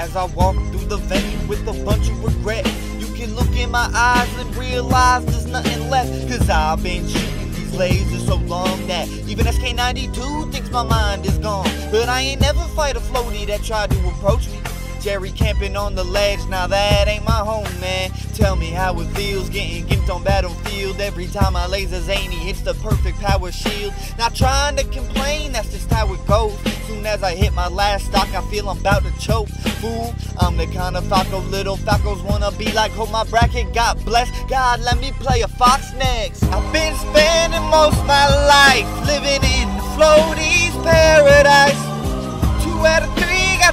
as I walk through the venue with a bunch of regret. You can look in my eyes and realize there's nothing left. Cause I've been shooting these lasers so long that even SK92 thinks my mind is gone. But I ain't never fight a floaty that tried to approach me. Jerry camping on the ledge, now that ain't my home, man. Tell me how it feels getting gimped on battlefield. Every time my laser zany hits the perfect power shield. Not trying to complain, that's just how it goes. Soon as I hit my last stock, I feel I'm about to choke. Fool, I'm the kind of Falco little Falcos wanna be like. Hope my bracket got blessed. God, let me play a Fox next. I've been spending most my life living in floaties paradise.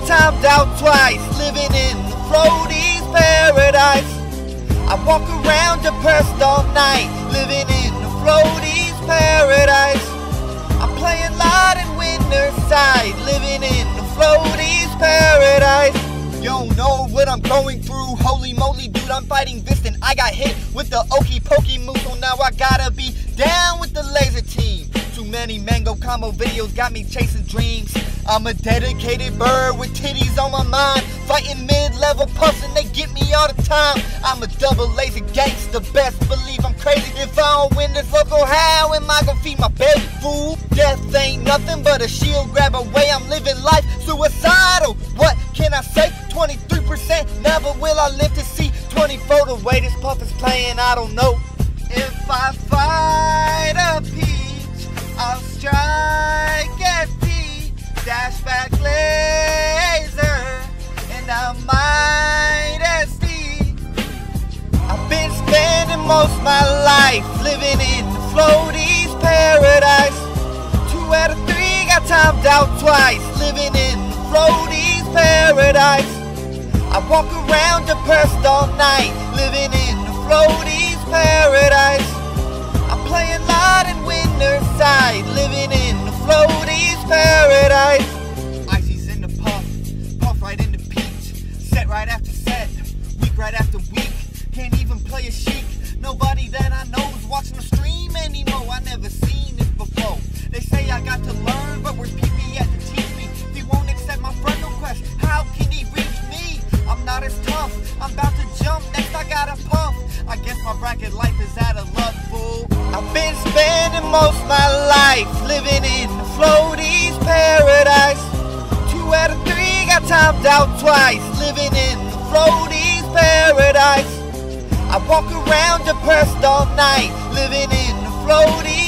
Timed out twice, living in the floaties paradise. I walk around depressed all night, living in the floaties paradise. I'm playing loud in winter side, living in the floaties paradise. You don't know what I'm going through, holy moly, dude, I'm fighting this and I got hit with the okey pokey move, so now I gotta be down with the laser team. Many mango combo videos got me chasing dreams. I'm a dedicated bird with titties on my mind. Fighting mid-level puffs and they get me all the time. I'm a double lazy gangster, best believe I'm crazy. If I don't win this local, how am I gonna feed my baby fool? Death ain't nothing but a shield grab away. I'm living life suicidal. What can I say? 23%, never will I live to see 24. The way this puff is playing, I don't know. If I fight dash back laser, and I might SD. I've been spending most my life living in the floaties paradise. Two out of three got timed out twice, living in the floaties paradise. I walk around depressed all night, living Can't play a Sheik. Nobody that I know is watching the stream anymore. I never seen this before. They say I got to learn, but where's PP at to teach me? If he won't accept my frontal quest, how can he reach me? I'm not as tough. I'm about to jump next. I got a puff. I guess my bracket life is out of luck, fool. I've been spending most my life living in the floaties paradise. Two out of three got timed out twice, walk around depressed all night, living in the floaties